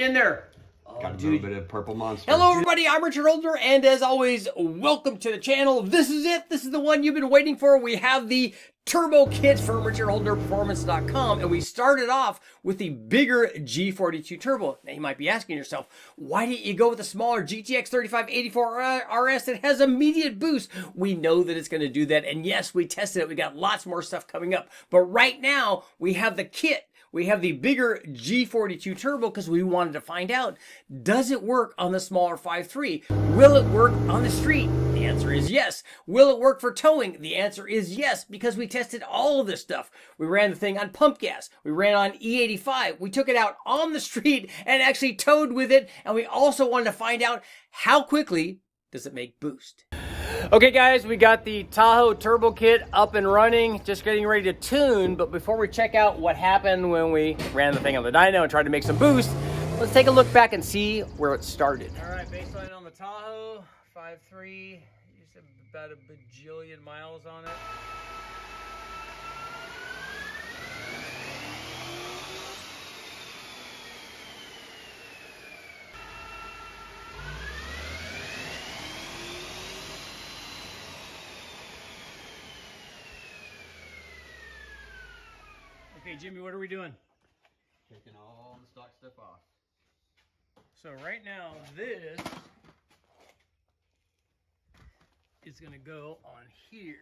putting in there? Oh, Got a little bit of purple monster. Hello, everybody. I'm Richard Holdener, and as always, welcome to the channel. This is it. This is the one you've been waiting for. We have the turbo kit from richardholdenerperformance.com, and we started off with the bigger G42 turbo. Now, you might be asking yourself, why didn't you go with the smaller GTX 3584 RS that has immediate boost? We know that it's going to do that, and yes, we tested it. We got lots more stuff coming up, but right now, we have the kit we have the bigger G42 Turbo because we wanted to find out, does it work on the smaller 5.3? Will it work on the street? The answer is yes. Will it work for towing? The answer is yes, because we tested all of this stuff. We ran the thing on pump gas. We ran on E85. We took it out on the street and actually towed with it. And we also wanted to find out how quickly does it make boost. Okay guys, we got the Tahoe Turbo Kit up and running, just getting ready to tune, but before we check out what happened when we ran the thing on the dyno and tried to make some boost, let's take a look back and see where it started. All right, baseline on the Tahoe, 5.3, used about a bajillion miles on it. Okay, Jimmy, what are we doing? Taking all the stock stuff off. So right now, this is going to go on here.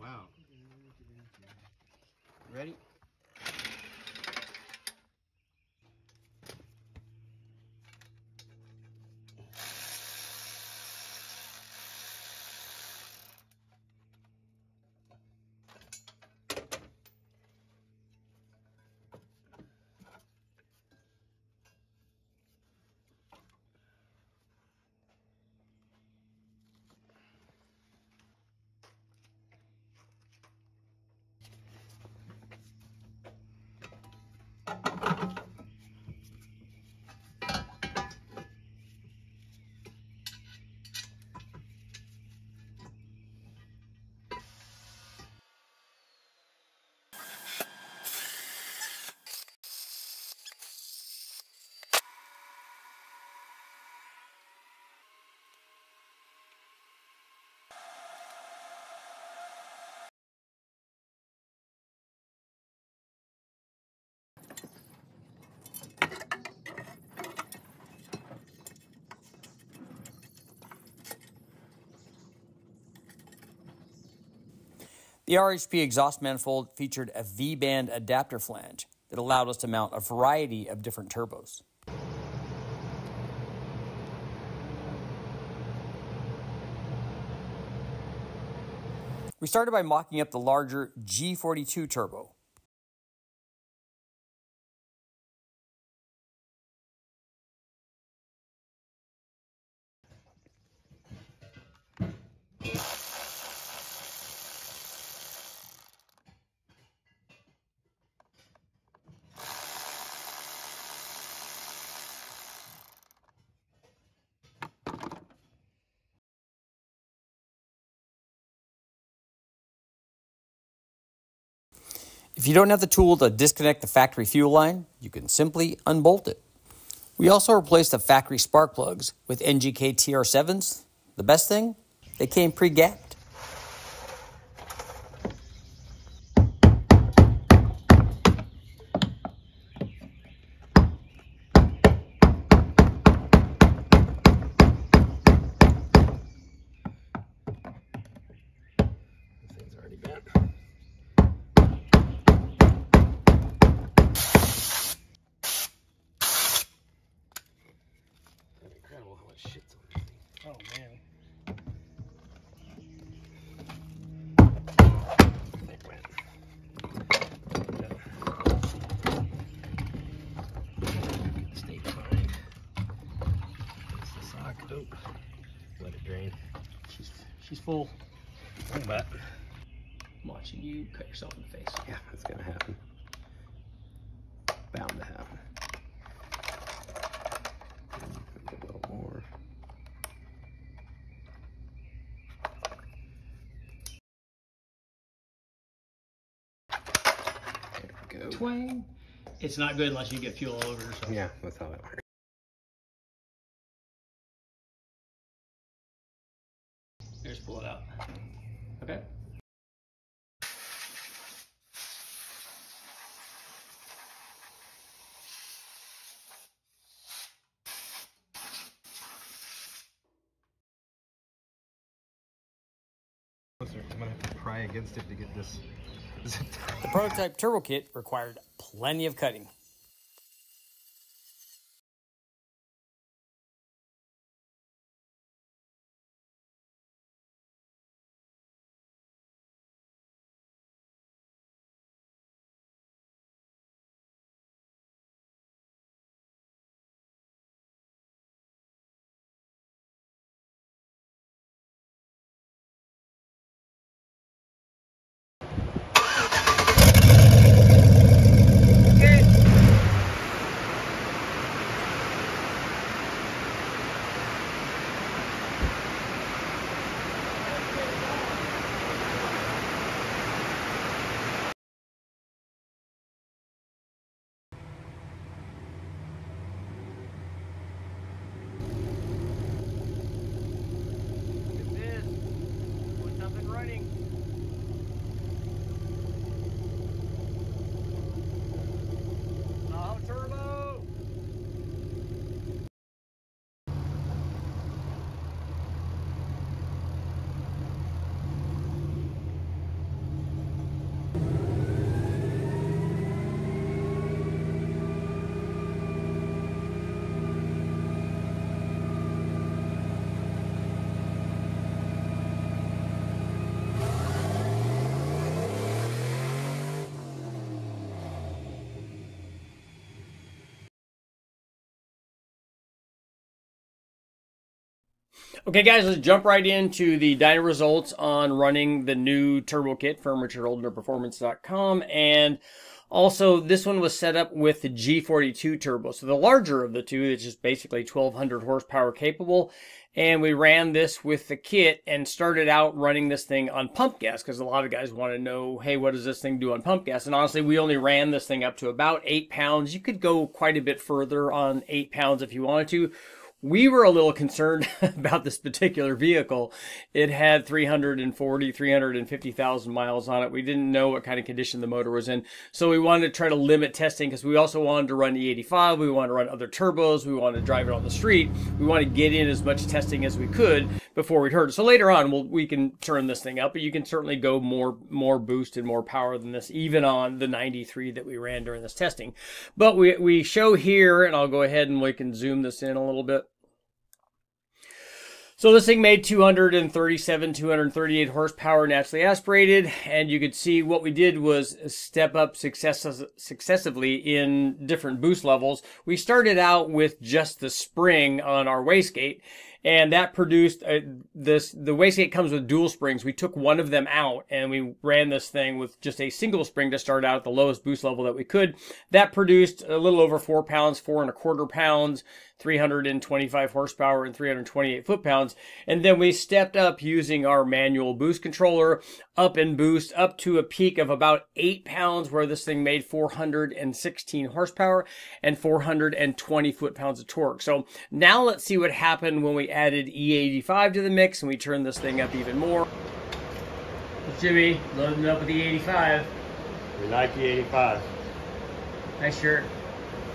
Wow. Ready? The RHP exhaust manifold featured a V-band adapter flange that allowed us to mount a variety of different turbos. We started by mocking up the larger G42 turbo. If you don't have the tool to disconnect the factory fuel line, you can simply unbolt it. We also replaced the factory spark plugs with NGK TR7s. The best thing, they came pre-gapped. you cut yourself in the face. Yeah, that's gonna happen. Bound to happen. A little more. There we go. Twang. It's not good unless you get fuel all over yourself. Yeah, that's how that works. Pry against it to get this. The prototype turbo kit required plenty of cutting. Okay, guys, let's jump right into the dyno results on running the new turbo kit from richardholdenerperformance.com. And also, this one was set up with the G42 turbo. So the larger of the two, it's just basically 1200 horsepower capable. And we ran this with the kit and started out running this thing on pump gas because a lot of guys want to know, hey, what does this thing do on pump gas? And honestly, we only ran this thing up to about eight pounds. You could go quite a bit further on eight pounds if you wanted to we were a little concerned about this particular vehicle. It had 340, 350,000 miles on it. We didn't know what kind of condition the motor was in. So we wanted to try to limit testing because we also wanted to run E85. We wanted to run other turbos. We wanted to drive it on the street. We wanted to get in as much testing as we could before we'd heard it. So later on, we'll, we can turn this thing up, but you can certainly go more, more boost and more power than this, even on the 93 that we ran during this testing. But we, we show here, and I'll go ahead and we can zoom this in a little bit. So this thing made 237, 238 horsepower naturally aspirated, and you could see what we did was step up success successively in different boost levels. We started out with just the spring on our wastegate, and that produced uh, this. The wastegate comes with dual springs. We took one of them out, and we ran this thing with just a single spring to start out at the lowest boost level that we could. That produced a little over four pounds, four and a quarter pounds 325 horsepower and 328 foot-pounds. And then we stepped up using our manual boost controller up and boost up to a peak of about eight pounds where this thing made 416 horsepower and 420 foot-pounds of torque. So now let's see what happened when we added E85 to the mix and we turned this thing up even more. Jimmy, loading up with the 85. We like the 85. Nice shirt.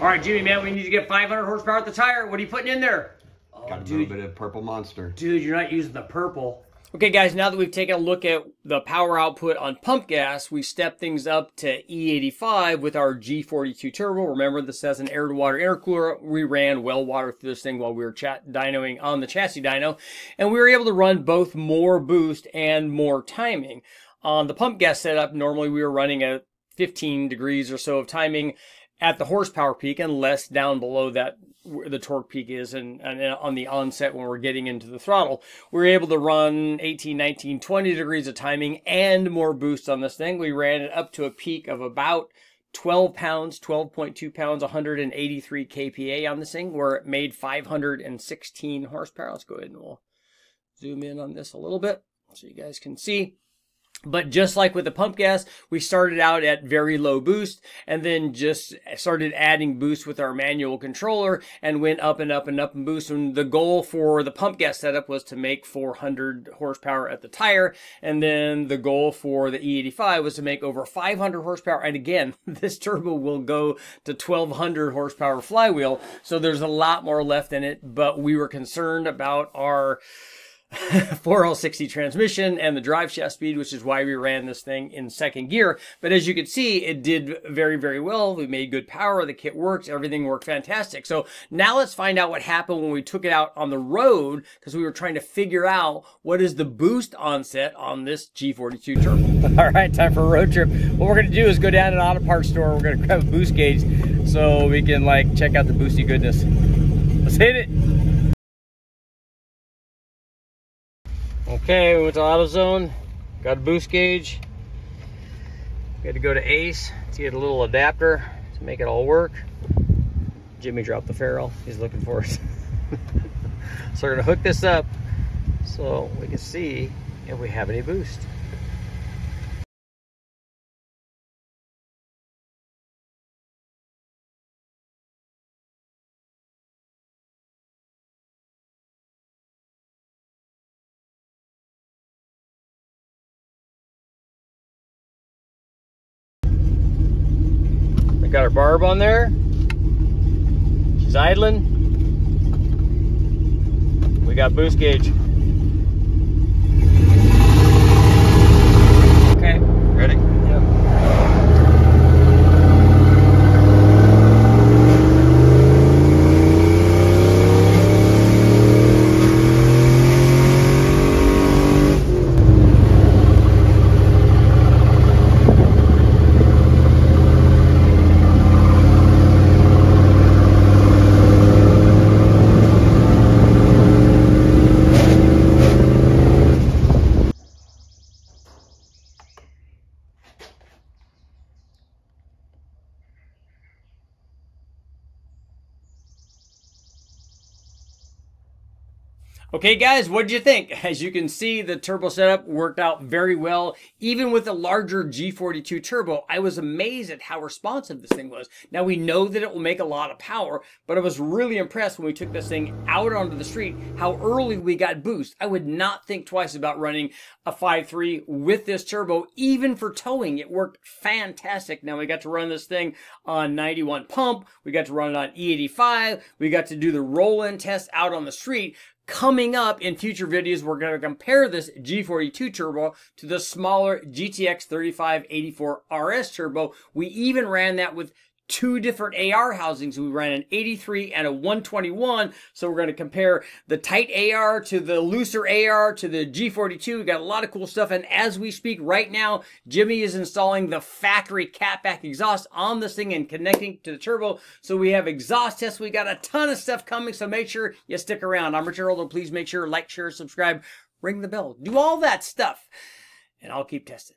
All right, Jimmy, man, we need to get 500 horsepower at the tire. What are you putting in there? Oh, Got a dude, little bit of purple monster. Dude, you're not using the purple. Okay, guys, now that we've taken a look at the power output on pump gas, we step things up to E85 with our G42 turbo. Remember, this has an air-to-water intercooler. We ran well water through this thing while we were chat dynoing on the chassis dyno, and we were able to run both more boost and more timing. On the pump gas setup, normally we were running at 15 degrees or so of timing at the horsepower peak and less down below that where the torque peak is and, and on the onset when we're getting into the throttle we're able to run 18 19 20 degrees of timing and more boost on this thing. We ran it up to a peak of about 12 pounds 12.2 pounds 183 kpa on this thing where it made 516 horsepower. Let's go ahead and we'll zoom in on this a little bit so you guys can see But just like with the pump gas, we started out at very low boost and then just started adding boost with our manual controller and went up and up and up in boost. And the goal for the pump gas setup was to make 400 horsepower at the tire. And then the goal for the E85 was to make over 500 horsepower. And again, this turbo will go to 1200 horsepower flywheel. So there's a lot more left in it, but we were concerned about our 4L60 transmission and the drive shaft speed, which is why we ran this thing in second gear. But as you can see, it did very, very well. We made good power. The kit works. Everything worked fantastic. So now let's find out what happened when we took it out on the road because we were trying to figure out what is the boost onset on this G42 turbo. All right, time for a road trip. What we're going to do is go down to an auto parts store. We're going to grab a boost gauge so we can like check out the boosty goodness. Let's hit it. Okay, we went to AutoZone, got a boost gauge. We had to go to Ace to get a little adapter to make it all work. Jimmy dropped the ferrule, he's looking for it. so we're gonna hook this up so we can see if we have any boost. Got our barb on there. She's idling. We got boost gauge. Okay, guys, what did you think? As you can see, the turbo setup worked out very well. Even with a larger G42 turbo, I was amazed at how responsive this thing was. Now, we know that it will make a lot of power, but I was really impressed when we took this thing out onto the street, how early we got boost. I would not think twice about running a 5.3 with this turbo, even for towing. It worked fantastic. Now, we got to run this thing on 91 pump. We got to run it on E85. We got to do the roll-in test out on the street. Coming up in future videos, we're going to compare this G42 turbo to the smaller GTX 3584 RS turbo. We even ran that with two different AR housings. We ran an 83 and a 121. So we're going to compare the tight AR to the looser AR to the G42. We got a lot of cool stuff. And as we speak right now, Jimmy is installing the factory catback exhaust on this thing and connecting to the turbo. So we have exhaust tests. We got a ton of stuff coming. So make sure you stick around. I'm Richard Holdener. Please make sure like, share, subscribe, ring the bell, do all that stuff. And I'll keep testing.